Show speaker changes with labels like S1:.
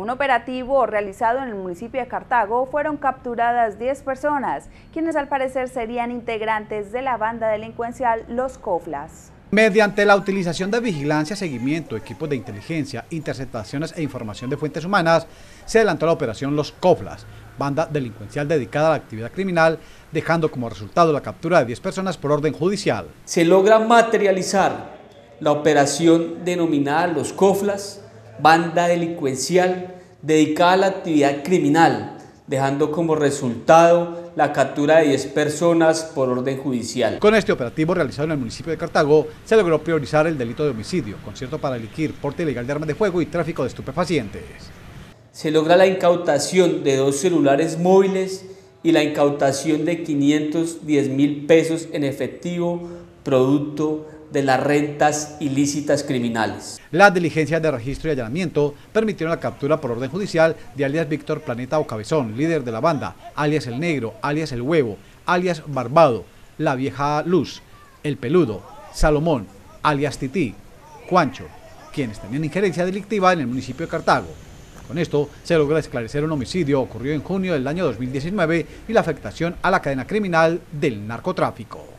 S1: un operativo realizado en el municipio de Cartago fueron capturadas 10 personas, quienes al parecer serían integrantes de la banda delincuencial Los Coflas.
S2: Mediante la utilización de vigilancia, seguimiento, equipos de inteligencia, interceptaciones e información de fuentes humanas, se adelantó la operación Los Coflas, banda delincuencial dedicada a la actividad criminal, dejando como resultado la captura de 10 personas por orden judicial.
S3: Se logra materializar la operación denominada Los Coflas, banda delincuencial dedicada a la actividad criminal, dejando como resultado la captura de 10 personas por orden judicial.
S2: Con este operativo realizado en el municipio de Cartago, se logró priorizar el delito de homicidio, concierto para delinquir, porte ilegal de armas de fuego y tráfico de estupefacientes.
S3: Se logra la incautación de dos celulares móviles y la incautación de 510 mil pesos en efectivo, producto de las rentas ilícitas criminales.
S2: Las diligencias de registro y allanamiento permitieron la captura por orden judicial de alias Víctor Planeta o Cabezón, líder de la banda, alias El Negro, alias El Huevo, alias Barbado, La Vieja Luz, El Peludo, Salomón, alias Tití, Juancho, quienes tenían injerencia delictiva en el municipio de Cartago. Con esto se logra esclarecer un homicidio ocurrido en junio del año 2019 y la afectación a la cadena criminal del narcotráfico.